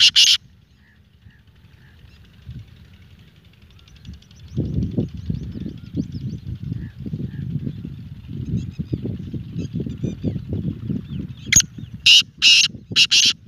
Shh, shh, shh, shh.